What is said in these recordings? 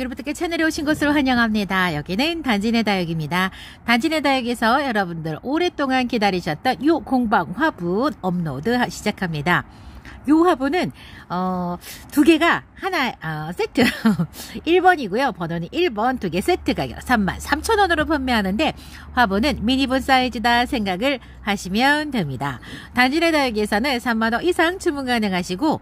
여러분들께 채널에 오신 것을 환영합니다. 여기는 단진의 다육입니다. 단진의 다육에서 여러분들 오랫동안 기다리셨던 요 공방 화분 업로드 시작합니다. 요 화분은 어, 두 개가 하나 어, 세트 1번이고요. 번호는 1번 두 개 세트 가격 33,000원으로 판매하는데 화분은 미니분 사이즈다 생각을 하시면 됩니다. 단진의 다육에서는 3만원 이상 주문 가능하시고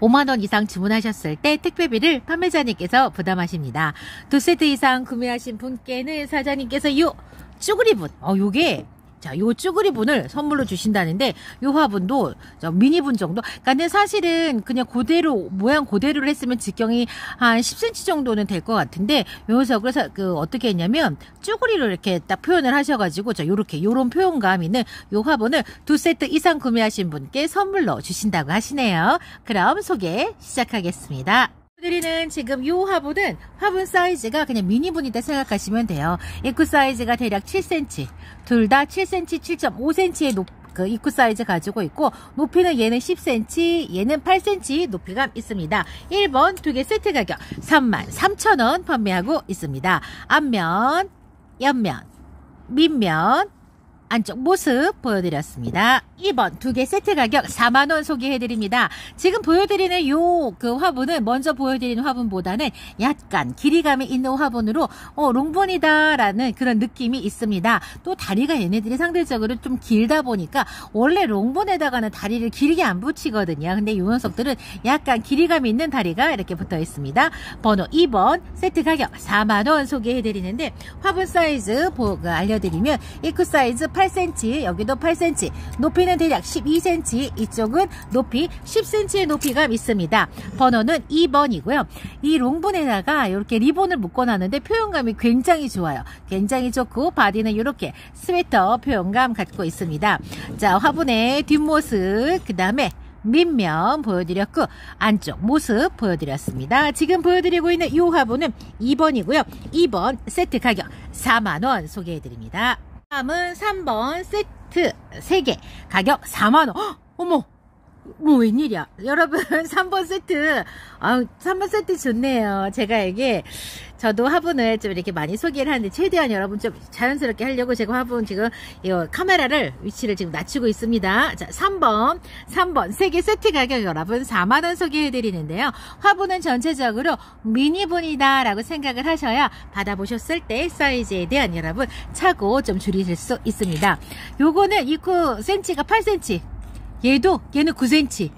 5만원 이상 주문하셨을 때 택배비를 판매자님께서 부담하십니다. 두 세트 이상 구매하신 분께는 사장님께서 요 쭈그리분, 어, 요게 자, 요 쭈그리분을 선물로 주신다는데 요 화분도 미니 분 정도. 그러니까 사실은 그냥 그대로 모양 그대로를 했으면 직경이 한 10cm 정도는 될 것 같은데 여기서 그래서 그 어떻게 했냐면 쭈그리로 이렇게 딱 표현을 하셔가지고 자 요렇게 요런 표현감 있는 요 화분을 두 세트 이상 구매하신 분께 선물로 주신다고 하시네요. 그럼 소개 시작하겠습니다. 드리는 지금 요 화분은 화분 사이즈가 그냥 미니분이다 생각하시면 돼요. 입구 사이즈가 대략 7cm. 둘 다 7cm, 7.5cm의 높, 그 입구 사이즈 가지고 있고 높이는 얘는 10cm, 얘는 8cm 높이감 있습니다. 1번 두 개 세트 가격 33,000원 판매하고 있습니다. 앞면, 옆면, 밑면, 안쪽 모습 보여드렸습니다. 2번 두 개 세트 가격 4만원 소개해드립니다. 지금 보여드리는 요 그 화분은 먼저 보여드리는 화분보다는 약간 길이감이 있는 화분으로 어, 롱본이다 라는 그런 느낌이 있습니다. 또 다리가 얘네들이 상대적으로 좀 길다 보니까 원래 롱본에다가는 다리를 길게 안 붙이거든요. 근데 요 녀석들은 약간 길이감 있는 다리가 이렇게 붙어 있습니다. 번호 2번 세트 가격 4만원 소개해드리는데 화분 사이즈 그 알려드리면 입구 사이즈 8cm 여기도 8cm 높이는 대략 12cm 이쪽은 높이 10cm의 높이가 있습니다. 번호는 2번이고요. 이 롱본에다가 이렇게 리본을 묶어놨는데 표현감이 굉장히 좋아요. 굉장히 좋고 바디는 이렇게 스웨터 표현감 갖고 있습니다. 자 화분의 뒷모습 그 다음에 밑면 보여드렸고 안쪽 모습 보여드렸습니다. 지금 보여드리고 있는 이 화분은 2번이고요. 2번 세트 가격 4만원 소개해드립니다. 다음은 3번 세트 3개. 가격 4만원. 어머 뭐 웬일이야 여러분 3번 세트 아 3번 세트 좋네요 제가 이게 저도 화분을 좀 이렇게 많이 소개를 하는데 최대한 여러분 좀 자연스럽게 하려고 제가 화분 지금 이 카메라를 위치를 지금 낮추고 있습니다. 자, 3번, 3번 세개 세트 가격 여러분 4만원 소개해 드리는데요. 화분은 전체적으로 미니분이다 라고 생각을 하셔야 받아보셨을 때 사이즈에 대한 여러분 차고 좀 줄이실 수 있습니다. 요거는 입구 센치가 8cm 얘도 얘는 9cm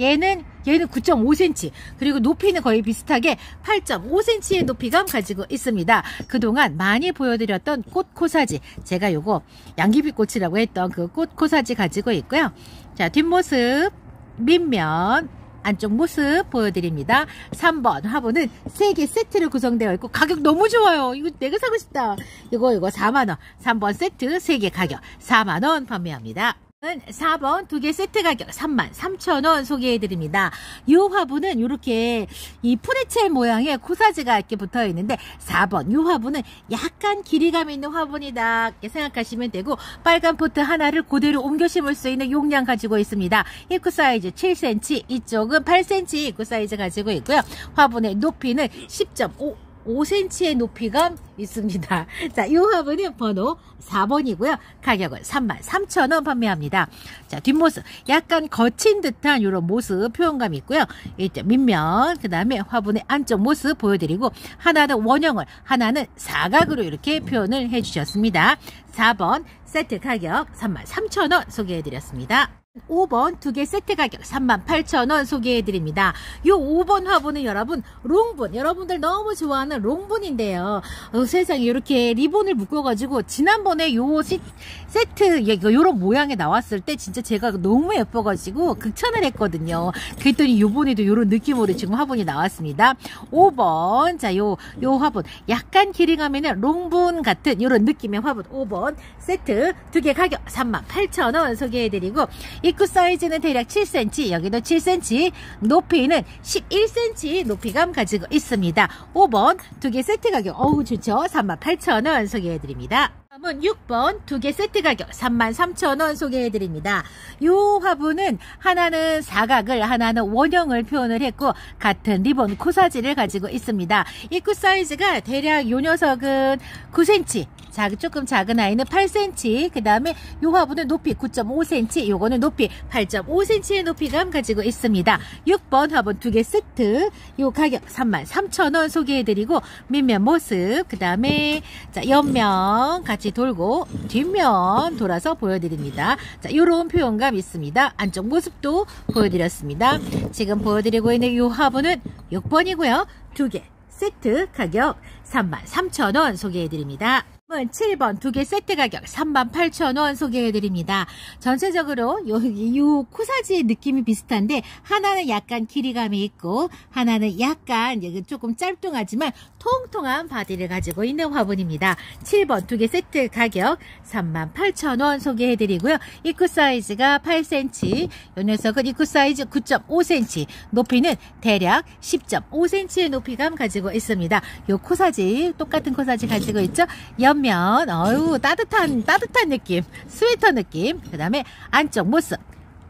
얘는 얘는 9.5cm 그리고 높이는 거의 비슷하게 8.5cm의 높이감 가지고 있습니다. 그동안 많이 보여드렸던 꽃 코사지 제가 요거 양귀비 꽃이라고 했던 그 꽃 코사지 가지고 있고요. 자 뒷모습 밑면 안쪽 모습 보여드립니다. 3번 화분은 3개 세트로 구성되어 있고 가격 너무 좋아요. 이거 내가 사고 싶다. 이거 이거 4만원 3번 세트 3개 가격 4만원 판매합니다. 4번 두 개 세트 가격 33,000원 소개해드립니다. 이 화분은 이렇게 이 프레첼 모양의 코사지가 이렇게 붙어 있는데 4번 이 화분은 약간 길이감 있는 화분이다 이렇게 생각하시면 되고 빨간 포트 하나를 그대로 옮겨 심을 수 있는 용량 가지고 있습니다. 입구 사이즈 7cm 이쪽은 8cm 입구 사이즈 가지고 있고요. 화분의 높이는 10.5 5cm의 높이감 있습니다. 자, 이 화분은 번호 4번이고요. 가격은 33,000원 판매합니다. 자, 뒷모습 약간 거친 듯한 이런 모습 표현감 있고요. 이제 밑면 그 다음에 화분의 안쪽 모습 보여드리고 하나는 원형을 하나는 사각으로 이렇게 표현을 해주셨습니다. 4번 세트 가격 33,000원 소개해드렸습니다. 5번 두 개 세트 가격 38,000원 소개해드립니다. 요 5번 화분은 여러분 롱분 여러분들 너무 좋아하는 롱분인데요. 어, 세상에 이렇게 리본을 묶어가지고 지난번에 요 시, 세트 요런 모양에 나왔을 때 진짜 제가 너무 예뻐가지고 극찬을 했거든요. 그랬더니 요번에도 요런 느낌으로 지금 화분이 나왔습니다. 5번 자요 요 화분 약간 길이감에는 롱분 같은 요런 느낌의 화분 5번 세트 두 개 가격 38,000원 소개해드리고 입구 사이즈는 대략 7cm 여기도 7cm 높이는 11cm 높이감 가지고 있습니다. 5번 두 개 세트 가격 어우 좋죠? 38,000원 소개해드립니다 다음은 6번 두 개 세트 가격 33,000원 소개해드립니다. 요 화분은 하나는 사각을 하나는 원형을 표현을 했고 같은 리본 코사지를 가지고 있습니다. 입구 사이즈가 대략 요 녀석은 9cm 작, 조금 작은 아이는 8cm, 그 다음에 요 화분은 높이 9.5cm, 요거는 높이 8.5cm의 높이감 가지고 있습니다. 6번 화분 두 개 세트, 요 가격 33,000원 소개해드리고, 밑면 모습, 그 다음에, 자, 옆면 같이 돌고, 뒷면 돌아서 보여드립니다. 자, 요런 표현감 있습니다. 안쪽 모습도 보여드렸습니다. 지금 보여드리고 있는 요 화분은 6번이고요. 두 개 세트 가격 33,000원 소개해드립니다. 7번 두 개 세트 가격 38,000원 소개해드립니다. 전체적으로 요, 요 코사지의 느낌이 비슷한데 하나는 약간 길이감이 있고 하나는 약간 조금 짧뚱하지만 통통한 바디를 가지고 있는 화분입니다. 7번 두 개 세트 가격 38,000원 소개해드리고요. 입구 사이즈가 8cm, 요 녀석은 입구 사이즈 9.5cm, 높이는 대략 10.5cm의 높이감 가지고 있습니다. 요 코사지 똑같은 코사지 가지고 있죠. 옆 보면 어유 따뜻한 따뜻한 느낌 스웨터 느낌 그 다음에 안쪽 모습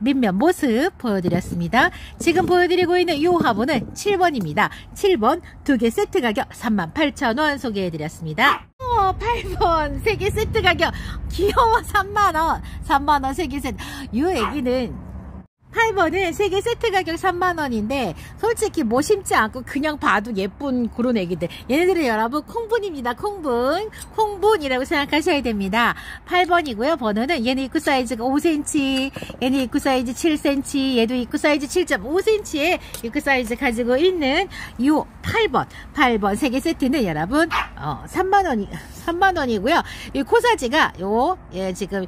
밑면 모습 보여드렸습니다. 지금 보여드리고 있는 이 화분은 7번입니다. 7번 두 개 세트 가격 38,000원 소개해드렸습니다. 어, 8번 3개 세트 가격 귀여워 3만원 3만원 3개 세트 이 애기는 8번은 3개 세트 가격 3만원인데 솔직히 뭐 심지 않고 그냥 봐도 예쁜 그런 애기들. 얘네들은 여러분 콩분입니다 콩분. 콩분이라고 생각하셔야 됩니다. 8번이고요 번호는 얘는 입구 사이즈가 5cm 얘는 입구 사이즈 7cm 얘도 입구 사이즈 7.5cm의 입구 사이즈 가지고 있는 이 8번. 8번 3개 세트는 여러분 어, 3만원이 3만원이고요. 이 코사지가 요 예, 지금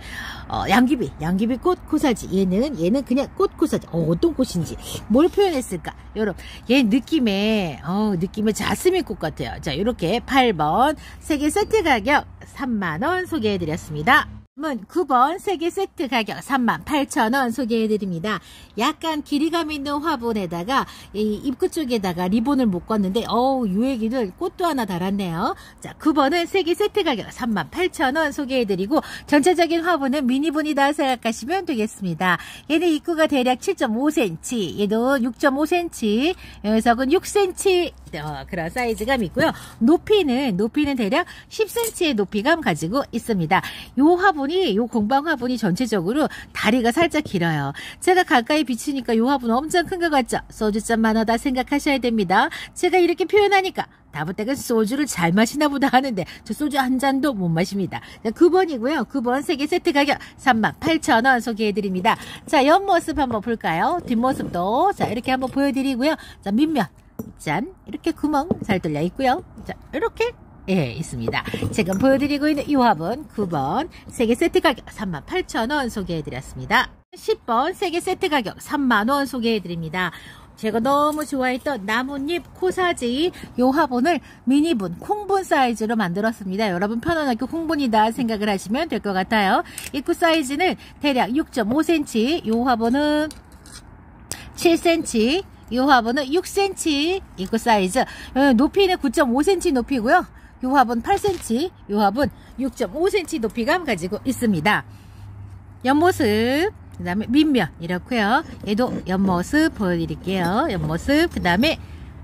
어, 양귀비 양귀비 꽃 코사지. 얘는 얘는 그냥 꽃 꽃코사지. 어, 어떤 꽃인지. 뭘 표현했을까? 여러분 얘 느낌에 어, 느낌에 자스민 꽃 같아요. 자 이렇게 8번 3개 세트 가격 3만 원 소개해드렸습니다 문 9번 3개 세트 가격 38,000원 소개해드립니다. 약간 길이감 있는 화분에다가 이 입구 쪽에다가 리본을 묶었는데 어우 유해기를 꽃도 하나 달았네요. 자 9번은 3개 세트 가격 38,000원 소개해드리고 전체적인 화분은 미니분이다 생각하시면 되겠습니다. 얘는 입구가 대략 7.5cm 얘도 6.5cm 녀석은 6cm 어, 그런 사이즈감 있고요. 높이는 높이는 대략 10cm의 높이감 가지고 있습니다. 요 화분 화분이 요 공방 화분이 전체적으로 다리가 살짝 길어요. 제가 가까이 비치니까 요 화분 엄청 큰 것 같죠? 소주잔만 하다 생각하셔야 됩니다. 제가 이렇게 표현하니까 다부댁은 소주를 잘 마시나 보다 하는데 저 소주 한 잔도 못 마십니다. 자, 9번이고요. 9번 3개 세트 가격 38,000원 소개해드립니다. 자 옆모습 한번 볼까요? 뒷모습도 자 이렇게 한번 보여드리고요. 자 밑면 짠 이렇게 구멍 잘 뚫려 있고요. 자 이렇게 예, 있습니다. 지금 보여드리고 있는 이 화분 9번 세개 세트 가격 38,000원 소개해드렸습니다. 10번 세개 세트 가격 3만원 소개해드립니다. 제가 너무 좋아했던 나뭇잎 코사지 요 화분을 미니분 콩분 사이즈로 만들었습니다. 여러분 편안하게 콩분이다 생각을 하시면 될 것 같아요. 입구 사이즈는 대략 6.5cm 요 화분은 7cm 이 화분은 6cm 입구 사이즈 어, 높이는 9.5cm 높이고요. 요 화분 8cm, 요 화분 6.5cm 높이감 가지고 있습니다. 옆모습, 그 다음에 밑면 이렇고요. 얘도 옆모습 보여드릴게요. 옆모습, 그 다음에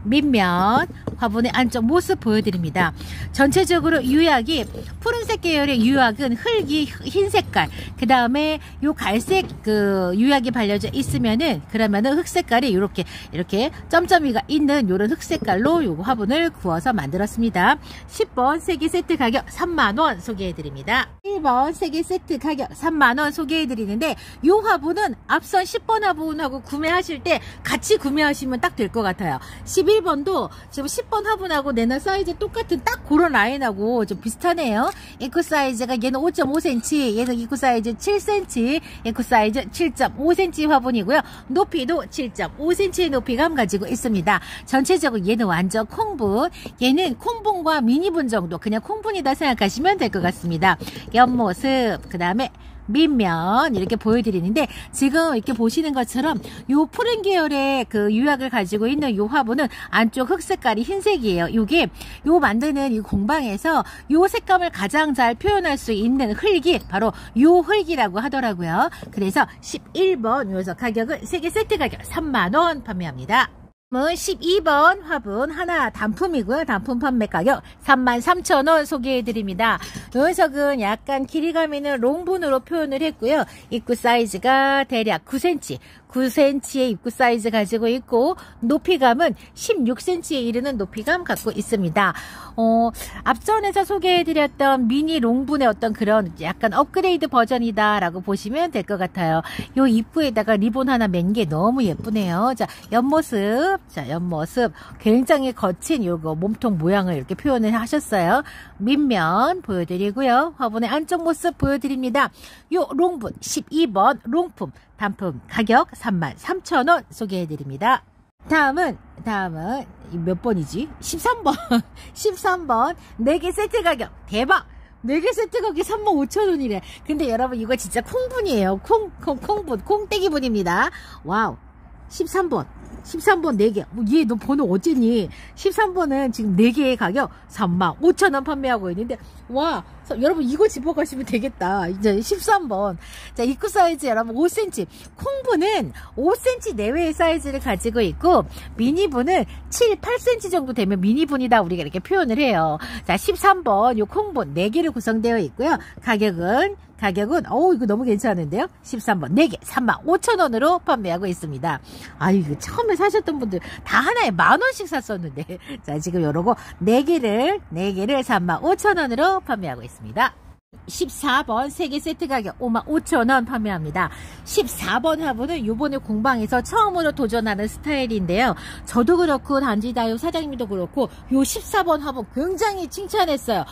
밑면 화분의 안쪽 모습 보여드립니다. 전체적으로 유약이 푸른색 계열의 유약은 흙이 흰 색깔 그 다음에 요 갈색 그 유약이 발려져 있으면은 그러면은 흙 색깔이 이렇게 이렇게 점점이가 있는 요런 흙 색깔로 요 화분을 구워서 만들었습니다. 10번 세개 세트 가격 3만원 소개해드립니다. 1번 세개 세트 가격 3만원 소개해드리는데 요 화분은 앞선 10번 화분하고 구매하실 때 같이 구매하시면 딱 될 것 같아요. 11 번도 지금 10번 화분하고 얘는 사이즈 똑같은 딱 그런 라인하고 좀 비슷하네요. 입구 사이즈가 얘는 5.5cm, 얘는 입구 사이즈 7cm, 입구 사이즈 7.5cm 화분이고요. 높이도 7.5cm의 높이감 가지고 있습니다. 전체적으로 얘는 완전 콩분, 얘는 콩분과 미니분 정도 그냥 콩분이다 생각하시면 될 것 같습니다. 옆모습, 그 다음에 밑면 이렇게 보여드리는데 지금 이렇게 보시는 것처럼 요 푸른 계열의 그 유약을 가지고 있는 요 화분은 안쪽 흑 색깔이 흰색이에요. 요게 요 만드는 이 공방에서 요 색감을 가장 잘 표현할 수 있는 흙이 바로 요 흙이라고 하더라고요. 그래서 11번 요서 가격은 3개 세트 가격 3만원 판매합니다. 12번 화분 하나 단품이고요. 단품 판매 가격 33,000원 소개해드립니다. 이 녀석은 약간 길이감 있는 롱분으로 표현을 했고요. 입구 사이즈가 대략 9cm, 9cm의 입구 사이즈 가지고 있고 높이감은 16cm에 이르는 높이감 갖고 있습니다. 어, 앞전에서 소개해드렸던 미니 롱분의 어떤 그런 약간 업그레이드 버전이다라고 보시면 될 것 같아요. 요 입구에다가 리본 하나 맨 게 너무 예쁘네요. 자, 옆모습, 자, 옆모습 굉장히 거친 요거 몸통 모양을 이렇게 표현을 하셨어요. 밑면 보여드리고요. 화분의 안쪽 모습 보여드립니다. 요 롱분 12번 롱분 단품 가격 33,000원 소개해드립니다. 다음은 다음은 몇 번이지? 13번. 13번. 4개 세트 가격. 대박! 4개 세트 가격 35,000원이래. 근데 여러분 이거 진짜 콩분이에요. 콩, 콩, 콩분 콩떼기분입니다. Wow. 13번. 13번 4개. 뭐, 얘, 너 번호 어쨌니? 13번은 지금 4개의 가격 3만 5천원 판매하고 있는데, 와, 여러분 이거 집어가시면 되겠다. 이제 13번. 자, 입구 사이즈 여러분 5cm. 콩분은 5cm 내외의 사이즈를 가지고 있고, 미니분은 7, 8cm 정도 되면 미니분이다. 우리가 이렇게 표현을 해요. 자, 13번 요 콩분 4개로 구성되어 있고요. 가격은 가격은 어우 이거 너무 괜찮은데요 13번 4개 35,000원으로 판매하고 있습니다 아유 이거 처음에 사셨던 분들 다 하나에 만원씩 샀었는데 자 지금 요러고 4개를 4개를 35,000원으로 판매하고 있습니다 14번 3개 세트 가격 55,000원 판매합니다. 14번 화분은 요번에 공방에서 처음으로 도전하는 스타일인데요. 저도 그렇고 단지다요 사장님도 그렇고 요 14번 화분 굉장히 칭찬했어요.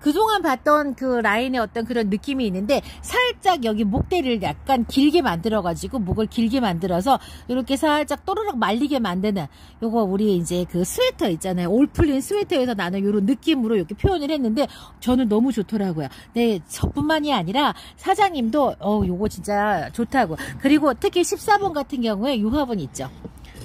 그동안 봤던 그 라인의 어떤 그런 느낌이 있는데 살짝 여기 목대를 약간 길게 만들어 가지고 목을 길게 만들어서 이렇게 살짝 또르륵 말리게 만드는 요거 우리 이제 그 스웨터 있잖아요. 올플린 스웨터에서 나는 요런 느낌으로 이렇게 표현을 했는데 저는 너무 좋더라고요. 네 저뿐만이 아니라 사장님도 어 요거 진짜 좋다고. 그리고 특히 14번 같은 경우에 요 화분 있죠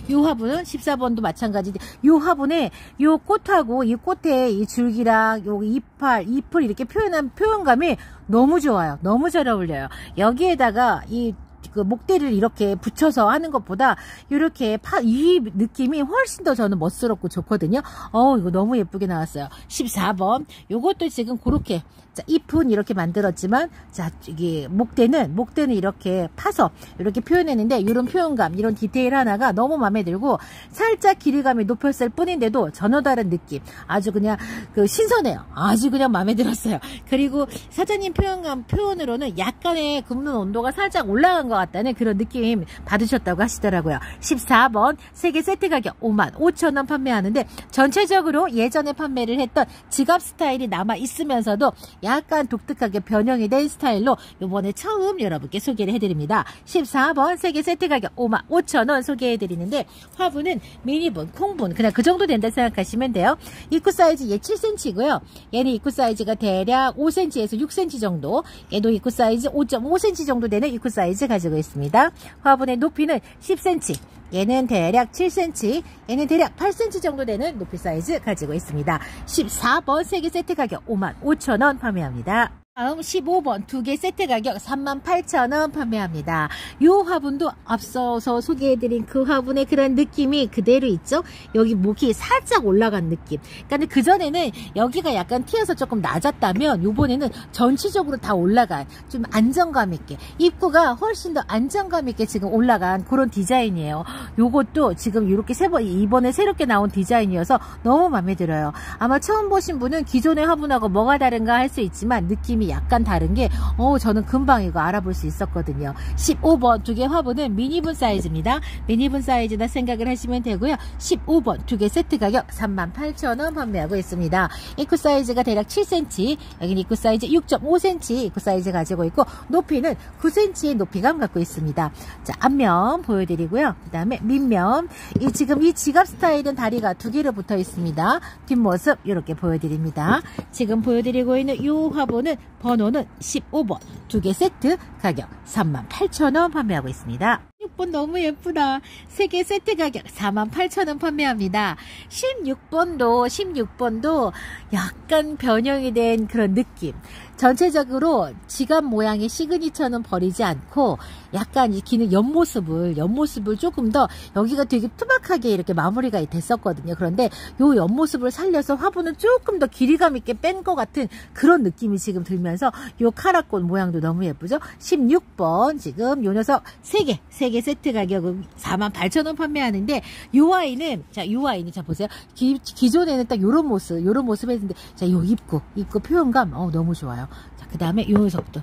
요 화분은 14번도 마찬가지인데 요 화분에 요 꽃하고 이 꽃에 이 줄기랑 요 이빨, 잎을 이렇게 표현한 표현감이 너무 좋아요. 너무 잘 어울려요. 여기에다가 이 그 목대를 이렇게 붙여서 하는 것보다 이렇게 파, 이 느낌이 훨씬 더 저는 멋스럽고 좋거든요. 어 이거 너무 예쁘게 나왔어요. 14번 요것도 지금 그렇게 자, 잎은 이렇게 만들었지만 자 이게 목대는 목대는 이렇게 파서 이렇게 표현했는데 이런 표현감 이런 디테일 하나가 너무 마음에 들고 살짝 길이감이 높였을 뿐인데도 전혀 다른 느낌 아주 그냥 그 신선해요 아주 그냥 마음에 들었어요 그리고 사장님 표현감 표현으로는 약간의 굽는 온도가 살짝 올라간 것 같다는 그런 느낌 받으셨다고 하시더라고요. 14번 세개 세트 가격 5만 5천 원 판매하는데 전체적으로 예전에 판매를 했던 지갑 스타일이 남아 있으면서도 약간 독특하게 변형이 된 스타일로 이번에 처음 여러분께 소개를 해드립니다. 14번 세개 세트 가격 5만 5천 원 소개해드리는데 화분은 미니분, 콩분 그냥 그 정도 된다 생각하시면 돼요. 입구 사이즈 얘 7cm고요. 얘는 입구 사이즈가 대략 5cm에서 6cm 정도 얘도 입구 사이즈 5.5cm 정도 되는 입구 사이즈 가지고 가지고 있습니다. 화분의 높이는 10cm, 얘는 대략 7cm, 얘는 대략 8cm 정도 되는 높이 사이즈 가지고 있습니다. 14번 3개 세트 가격 55,000원 판매합니다. 다음 15번 두 개 세트 가격 38,000원 판매합니다. 이 화분도 앞서서 소개해드린 그 화분의 그런 느낌이 그대로 있죠? 여기 목이 살짝 올라간 느낌. 그러니까 그전에는 여기가 약간 튀어서 조금 낮았다면 이번에는 전체적으로 다 올라간 좀 안정감 있게 입구가 훨씬 더 안정감 있게 지금 올라간 그런 디자인이에요. 요것도 지금 이렇게 세 번, 이번에 새롭게 나온 디자인이어서 너무 마음에 들어요. 아마 처음 보신 분은 기존의 화분하고 뭐가 다른가 할 수 있지만 느낌이 느낌이 약간 다른 게 어, 저는 금방 이거 알아볼 수 있었거든요. 15번 두 개 화분은 미니분 사이즈입니다. 미니분 사이즈다 생각을 하시면 되고요. 15번 두 개 세트 가격 38,000원 판매하고 있습니다. 입구 사이즈가 대략 7cm, 여기는 입구 사이즈 6.5cm 입구 사이즈 가지고 있고 높이는 9cm의 높이감 갖고 있습니다. 자, 앞면 보여드리고요. 그 다음에 밑면 이 지금 이 지갑 스타일은 다리가 두 개로 붙어 있습니다. 뒷모습 이렇게 보여드립니다. 지금 보여드리고 있는 이 화분은 번호는 15번 두 개 세트 가격 38,000원 판매하고 있습니다. 16번 너무 예쁘다. 세 개 세트 가격 48,000원 판매합니다. 16번도 16번도 약간 변형이 된 그런 느낌. 전체적으로 지갑 모양의 시그니처는 버리지 않고 약간 이 기는 옆모습을 옆모습을 조금 더 여기가 되게 투박하게 이렇게 마무리가 됐었거든요. 그런데 요 옆모습을 살려서 화분을 조금 더 길이감 있게 뺀 것 같은 그런 느낌이 지금 들면서 요 카라꽃 모양도 너무 예쁘죠. 16번 지금 요 녀석 3개 3개 세트 가격은 48,000원 판매하는데 요 아이는 자요 아이는 자 보세요. 기, 기존에는 딱 요런 모습 요런 모습 했는데 자요 입구 입구 표현감 어 너무 좋아요. 자 그 다음에 요 녀석도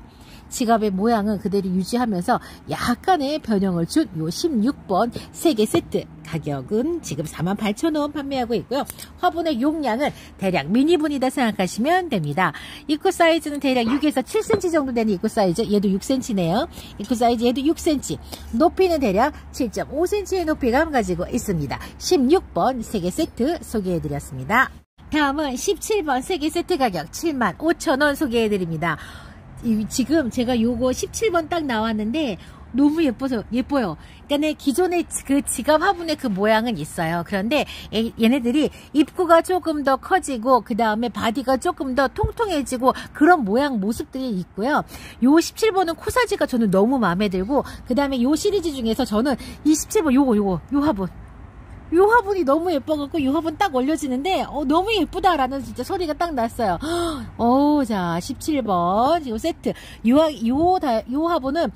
지갑의 모양은 그대로 유지하면서 약간의 변형을 준 요 16번 3개 세트 가격은 지금 48,000원 판매하고 있고요. 화분의 용량은 대략 미니분이다 생각하시면 됩니다. 입구 사이즈는 대략 6에서 7cm 정도 되는 입구 사이즈 얘도 6cm네요. 입구 사이즈 얘도 6cm 높이는 대략 7.5cm의 높이감 가지고 있습니다. 16번 3개 세트 소개해드렸습니다. 다음은 17번 3개 세트 가격 75,000원 소개해드립니다. 지금 제가 요거 17번 딱 나왔는데 너무 예뻐서 예뻐요. 그러니까 기존의 그 지갑 화분의 그 모양은 있어요. 그런데 얘네들이 입구가 조금 더 커지고 그 다음에 바디가 조금 더 통통해지고 그런 모양 모습들이 있고요. 요 17번은 코사지가 저는 너무 마음에 들고 그 다음에 요 시리즈 중에서 저는 이 17번 요거 요거 요 화분 요 화분이 너무 예뻐갖고 요 화분 딱 올려지는데 어, 너무 예쁘다라는 진짜 소리가 딱 났어요. 어, 자 17번 요 세트 요, 요, 다, 요 화분은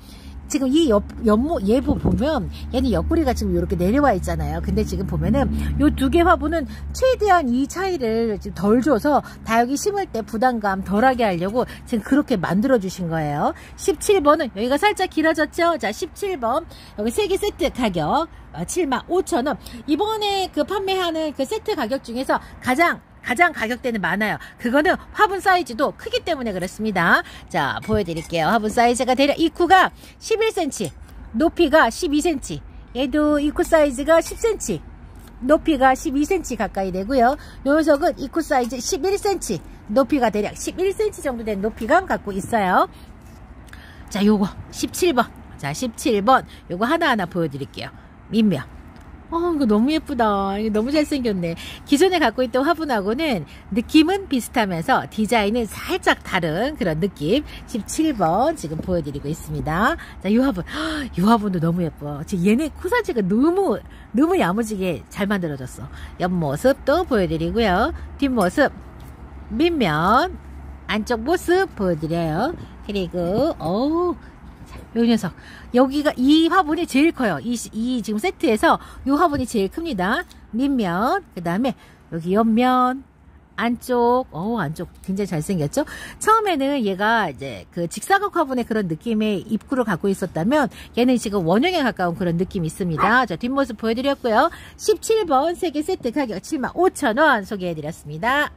지금 이 옆, 옆모, 예부 보면 얘는 옆구리가 지금 이렇게 내려와 있잖아요. 근데 지금 보면은 요 두 개 화분은 최대한 이 차이를 덜 줘서 다육이 심을 때 부담감 덜하게 하려고 지금 그렇게 만들어 주신 거예요. 17번은 여기가 살짝 길어졌죠? 자, 17번. 여기 세 개 세트 가격 7만 5천원. 이번에 그 판매하는 그 세트 가격 중에서 가장 가장 가격대는 많아요. 그거는 화분 사이즈도 크기 때문에 그렇습니다. 자, 보여드릴게요. 화분 사이즈가 대략 입구가 11cm, 높이가 12cm, 얘도 입구 사이즈가 10cm, 높이가 12cm 가까이 되고요. 요 녀석은 입구 사이즈 11cm, 높이가 대략 11cm 정도 된 높이감 갖고 있어요. 자, 요거 17번. 자, 17번. 요거 하나하나 보여드릴게요. 민명. 어, 이거 너무 예쁘다. 이거 너무 잘생겼네. 기존에 갖고 있던 화분하고는 느낌은 비슷하면서 디자인은 살짝 다른 그런 느낌. 17번 지금 보여드리고 있습니다. 자, 이 화분. 이 화분도 너무 예뻐. 지금 얘네 코사지가 너무, 너무 야무지게 잘 만들어졌어. 옆모습도 보여드리고요. 뒷모습, 밑면, 안쪽 모습 보여드려요. 그리고, 어우, 요 녀석. 여기가 이 화분이 제일 커요. 이, 이 지금 세트에서 이 화분이 제일 큽니다. 밑면, 그 다음에 여기 옆면, 안쪽, 어 안쪽 굉장히 잘생겼죠? 처음에는 얘가 이제 그 직사각 화분의 그런 느낌의 입구를 갖고 있었다면 얘는 지금 원형에 가까운 그런 느낌이 있습니다. 자, 뒷모습 보여드렸고요. 17번 3개 세트 가격 75,000원 소개해드렸습니다.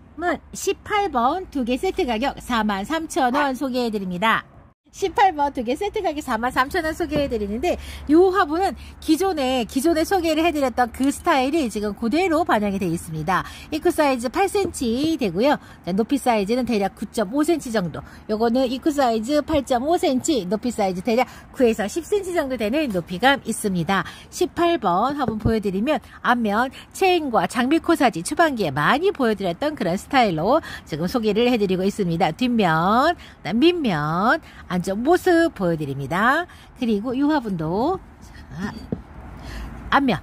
18번 2개 세트 가격 43,000원 소개해드립니다. 18번 두 개 세트 가격 43,000원 소개해드리는데 이 화분은 기존에 기존에 소개를 해드렸던 그 스타일이 지금 그대로 반영이 되어 있습니다. 입구 사이즈 8cm 되고요. 높이 사이즈는 대략 9.5cm 정도. 요거는 입구 사이즈 8.5cm, 높이 사이즈 대략 9에서 10cm 정도 되는 높이감 있습니다. 18번 화분 보여드리면 앞면 체인과 장미 코사지 초반기에 많이 보여드렸던 그런 스타일로 지금 소개를 해드리고 있습니다. 뒷면, 밑면, 안쪽 모습 보여드립니다. 그리고 이 화분도 자, 앞면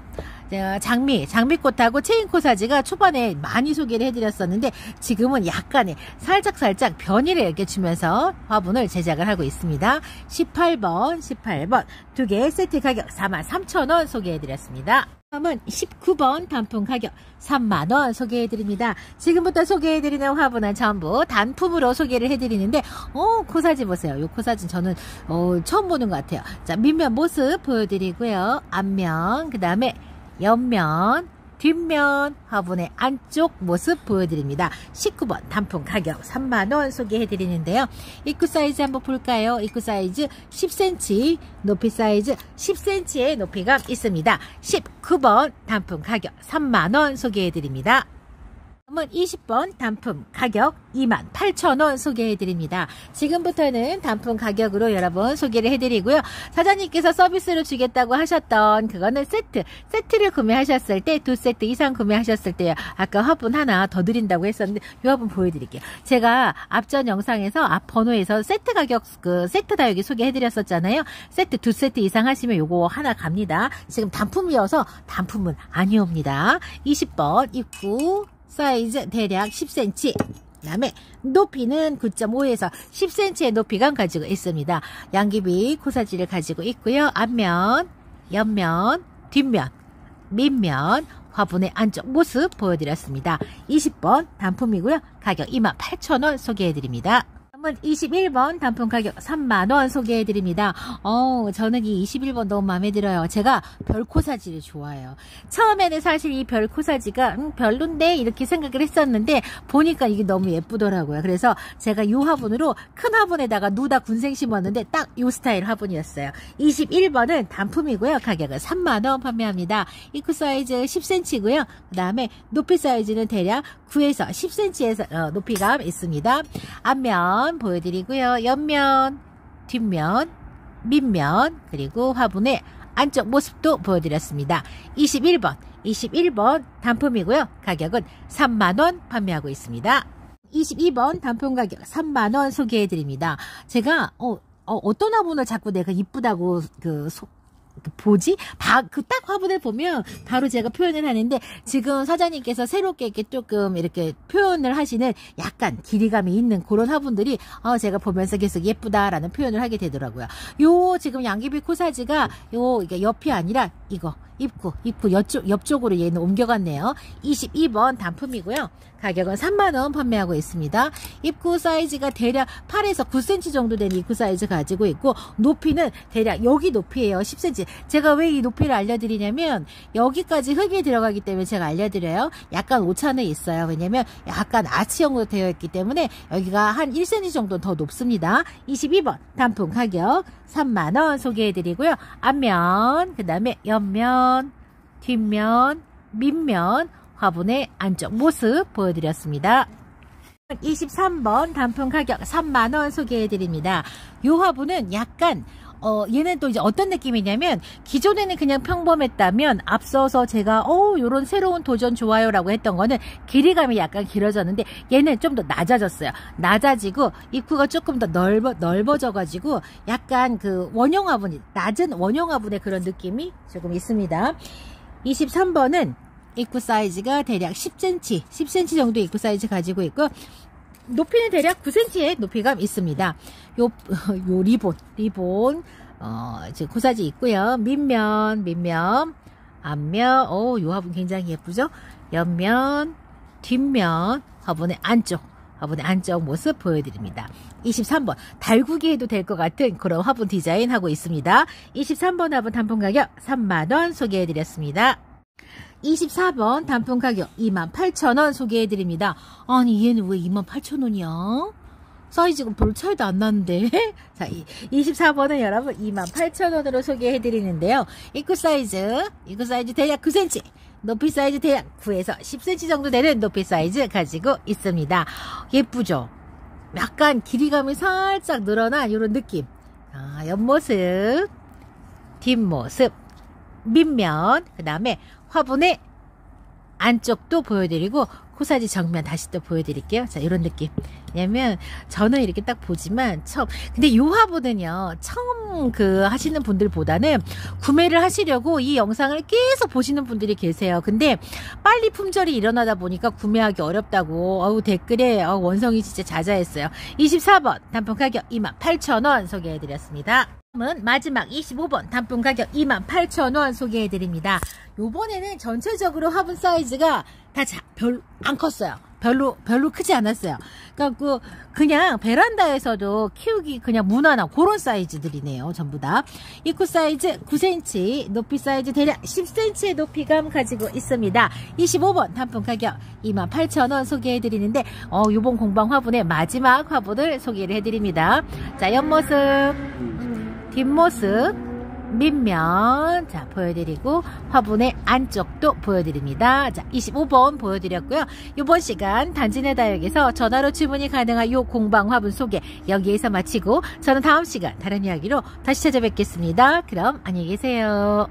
장미, 장미꽃하고 체인코 사지가 초반에 많이 소개를 해드렸었는데 지금은 약간의 살짝살짝 변이를 이렇게 주면서 화분을 제작을 하고 있습니다. 18번, 18번 두 개 세트 가격 43,000원 소개해드렸습니다. 다음은 19번 단품 가격 3만원 소개해드립니다. 지금부터 소개해드리는 화분은 전부 단품으로 소개를 해드리는데 어 코사진 보세요. 이 코사진 저는 어, 처음 보는 것 같아요. 자 밑면 모습 보여드리고요. 앞면 그 다음에 옆면 뒷면 화분의 안쪽 모습 보여드립니다. 19번 단품 가격 3만원 소개해드리는데요. 입구 사이즈 한번 볼까요? 입구 사이즈 10cm, 높이 사이즈 10cm의 높이가 있습니다. 19번 단품 가격 3만원 소개해드립니다. 다음은 20번 단품 가격 28,000원 소개해드립니다. 지금부터는 단품 가격으로 여러분 소개를 해드리고요. 사장님께서 서비스로 주겠다고 하셨던 그거는 세트. 세트를 구매하셨을 때 두 세트 이상 구매하셨을 때 아까 화분 하나 더 드린다고 했었는데 이 화분 보여드릴게요. 제가 앞전 영상에서 앞 번호에서 세트 가격 그 세트 다육이 소개해드렸었잖아요. 세트 두 세트 이상 하시면 요거 하나 갑니다. 지금 단품이어서 단품은 아니옵니다. 20번 입구 사이즈 대략 10cm 그 다음에 높이는 9.5에서 10cm의 높이감 가지고 있습니다. 양귀비 코사지를 가지고 있고요. 앞면, 옆면, 뒷면, 밑면, 화분의 안쪽 모습 보여드렸습니다. 20번 단품이고요. 가격 28,000원 소개해드립니다. 다음은 21번 단품 가격 3만원 소개해드립니다. 어, 저는 이 21번 너무 마음에 들어요. 제가 별코사지를 좋아해요. 처음에는 사실 이 별코사지가 음, 별론데 이렇게 생각을 했었는데 보니까 이게 너무 예쁘더라고요. 그래서 제가 이 화분으로 큰 화분에다가 누다 군생 심었는데 딱 이 스타일 화분이었어요. 21번은 단품이고요. 가격은 3만원 판매합니다. 이크 사이즈 10cm고요. 그 다음에 높이 사이즈는 대략 9에서 10cm에서 어, 높이감 있습니다. 앞면 보여드리고요. 옆면, 뒷면, 밑면 그리고 화분의 안쪽 모습도 보여드렸습니다. 21번, 21번 단품이고요. 가격은 3만원 판매하고 있습니다. 22번 단품 가격 3만원 소개해드립니다. 제가 어, 어, 떤 화분을 자꾸 내가 이쁘다고 그 소, 그 보지? 그 딱 화분을 보면 바로 제가 표현을 하는데 지금 사장님께서 새롭게 이렇게 조금 이렇게 표현을 하시는 약간 길이감이 있는 그런 화분들이 어 제가 보면서 계속 예쁘다라는 표현을 하게 되더라고요. 요 지금 양귀비 코사지가 요 이게 옆이 아니라 이거 입구, 입구 옆쪽, 옆쪽으로 얘는 옮겨갔네요. 22번 단품이고요. 가격은 3만원 판매하고 있습니다. 입구 사이즈가 대략 8에서 9cm 정도 되는 입구 사이즈 가지고 있고 높이는 대략 여기 높이에요. 10cm. 제가 왜 이 높이를 알려드리냐면 여기까지 흙이 들어가기 때문에 제가 알려드려요. 약간 오차는 있어요. 왜냐면 약간 아치형으로 되어 있기 때문에 여기가 한 1cm 정도 더 높습니다. 22번 단품 가격 3만원 소개해드리고요. 앞면, 그 다음에 옆면, 뒷면, 밑면, 화분의 안쪽 모습 보여드렸습니다. 23번 단품 가격 3만원 소개해드립니다. 이 화분은 약간 어, 얘는 또 이제 어떤 느낌이냐면, 기존에는 그냥 평범했다면, 앞서서 제가, 어 요런 새로운 도전 좋아요라고 했던 거는 길이감이 약간 길어졌는데, 얘는 좀 더 낮아졌어요. 낮아지고, 입구가 조금 더 넓어, 넓어져 가지고, 약간 그 원형 화분이, 낮은 원형 화분의 그런 느낌이 조금 있습니다. 23번은 입구 사이즈가 대략 10cm, 10cm 정도 입구 사이즈 가지고 있고, 높이는 대략 9cm의 높이감 있습니다. 요, 요 리본, 리본, 어, 지금 고사지 있고요. 밑면, 밑면, 앞면, 오, 요 화분 굉장히 예쁘죠? 옆면, 뒷면, 화분의 안쪽, 화분의 안쪽 모습 보여드립니다. 23번, 달구기 해도 될 것 같은 그런 화분 디자인 하고 있습니다. 23번 화분 단품 가격 3만원 소개해드렸습니다. 24번 단품 가격 28,000원 소개해드립니다. 아니 얘는 왜 28,000원이야? 사이즈가 별 차이도 안 나는데 자 24번은 여러분 28,000원으로 소개해드리는데요. 입구 사이즈 입구 사이즈 대략 9cm 높이 사이즈 대략 9에서 10cm 정도 되는 높이 사이즈 가지고 있습니다. 예쁘죠? 약간 길이감이 살짝 늘어난 이런 느낌 아, 옆모습 뒷모습 밑면 그 다음에 화분의 안쪽도 보여드리고 코사지 정면 다시 또 보여드릴게요. 자, 이런 느낌. 왜냐면 저는 이렇게 딱 보지만 처음 근데 이 화분은요 처음 그 하시는 분들보다는 구매를 하시려고 이 영상을 계속 보시는 분들이 계세요. 근데 빨리 품절이 일어나다 보니까 구매하기 어렵다고 어우 댓글에 어, 원성이 진짜 자자했어요. 24번 단품 가격 28,000원 소개해드렸습니다. 다음은 마지막 25번 단품 가격 28,000원 소개해드립니다. 요번에는 전체적으로 화분 사이즈가 다별안 컸어요. 별로 별로 크지 않았어요. 그러니까 그냥 베란다에서도 키우기 그냥 무난한 그런 사이즈들이네요. 전부 다. 입구 사이즈 9cm, 높이 사이즈 대략 10cm의 높이감 가지고 있습니다. 25번 단품 가격 28,000원 소개해드리는데 어 요번 공방 화분의 마지막 화분을 소개를 해드립니다. 자 옆모습 뒷모습, 밑면 자 보여드리고 화분의 안쪽도 보여드립니다. 자 25번 보여드렸고요. 이번 시간 단지네다역에서 전화로 주문이 가능한 요 공방 화분 소개 여기에서 마치고 저는 다음 시간 다른 이야기로 다시 찾아뵙겠습니다. 그럼 안녕히 계세요.